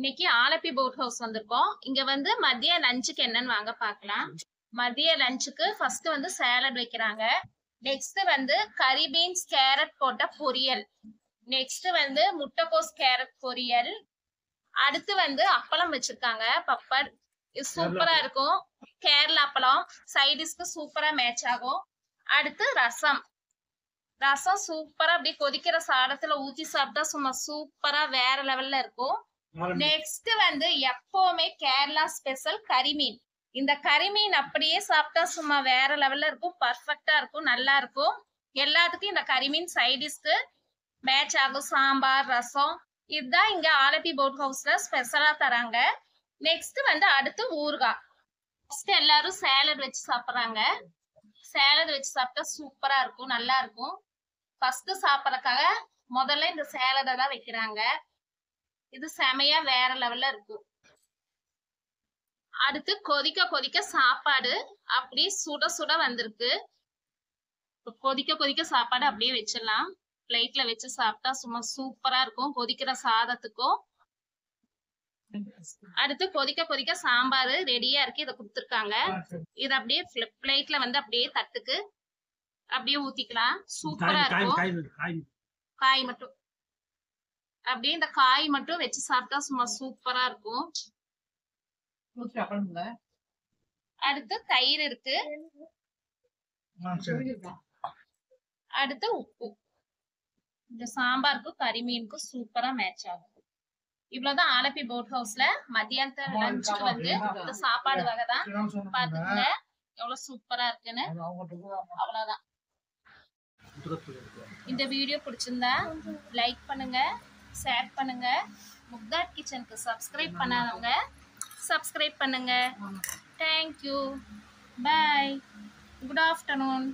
இன்னைக்கு Alleppey boat house வந்திருக்கோம். இங்க வந்து மதிய லஞ்சுக்கு என்னன்னு வாங்க பார்க்கலாம். மதிய லஞ்சுக்கு ஃபர்ஸ்ட் வந்து சேலட் வைக்கிறாங்க. நெக்ஸ்ட் வந்து கறி பீன்ஸ் கேரட் போட்ட பொரியல். நெக்ஸ்ட் வந்து முட்டைக்கோஸ் கேரட் பொரியல். அடுத்து வந்து அப்பளம் வச்சிருக்காங்க. பப்பட் இது சூப்பரா இருக்கும். கேரளா அப்பளம். சைடிஷ்க்கு சூப்பரா மேட்ச் ஆகும். அடுத்து ரசம். ரசம் சூப்பரா அப்படியே கொதிக்கிற சாதத்துல ஊத்தி சாப்பிட்டா சும்மா சூப்பரா வேற லெவல்ல இருக்கும். நெக்ஸ்ட் வந்து எப்பவுமே கேரளா ஸ்பெஷல் கரிமீன் இந்த கரிமீன் அப்படியே சாப்பிட்டா சும்மா வேற லெவல்ல இருக்கும். பர்ஃபெக்டா இருக்கும். நல்லா இருக்கும். எல்லாத்துக்கும் இந்த கரிமீன் சைடிஷ்க்கு மேட்ச் ஆகும். சாம்பார் ரசம். இதுதான் இங்க ஆலப்பி போட் ஹவுஸ்ல ஸ்பெஷலா தராங்க. நெக்ஸ்ட் வந்து அடுத்து ஊறுகாய். ஃபர்ஸ்ட் எல்லாரும் சேலட் வச்சு சாப்பிடுறாங்க. சேலட் வச்சு சாப்பிட்டா சூப்பரா இருக்கும். நல்லா இருக்கும். ஃபர்ஸ்ட் சாப்பிடறதுக்காக முதல்ல இந்த சேலடை தான் வைக்கிறாங்க. இது செமையா வேற லெவல்ல இருக்கும் அடுத்து கொதிக்க கொதிக்க சாப்பாடு அப்படியே சுட சுட வந்திருக்கு. கொதிக்க கொதிக்க சாப்பாடு அப்படியே வச்சிடலாம். பிளேட்ல வச்சு சாப்பிட்டா சும்மா சூப்பரா இருக்கும். கொதிக்கிற சாதத்துக்கும். அடுத்து கொதிக்க கொதிக்க சாம்பார் ரெடியா இருக்கு. இதை கொடுத்துருக்காங்க. இது அப்படியே பிளேட்ல வந்து அப்படியே தட்டுக்கு அப்படியே ஊத்திக்கலாம். சூப்பரா இருக்கும். காய் மட்டும். அப்படியே இந்த காய் மட்டும் வச்சு சாப்பிட்டா சும்மா சூப்பரா இருக்கும். அடுத்து தயிர் இருக்கு. அடுத்து உப்பு. இந்த சாம்பாருக்கும் கறிமீனுக்கும் சூப்பரா மேட்ச் ஆகும். இவ்வளவுதான் ஆலப்பி போட் ஹவுஸ்ல மத்தியானத்து லஞ்சுக்கு வந்து இந்த சாப்பாடு வகை தான் பாத்துக்கங்க எவ்வளவு சூப்பரா இருக்குன்னு. அவ்வளவுதான். இந்த வீடியோ பிடிச்சிருந்தா லைக் பண்ணுங்க. ஷேர் பண்ணுங்க. முக்தார் கிச்சனுக்கு சப்ஸ்கிரைப் பண்ணாதவங்க சப்ஸ்கிரைப் பண்ணுங்க. Thank you bye good afternoon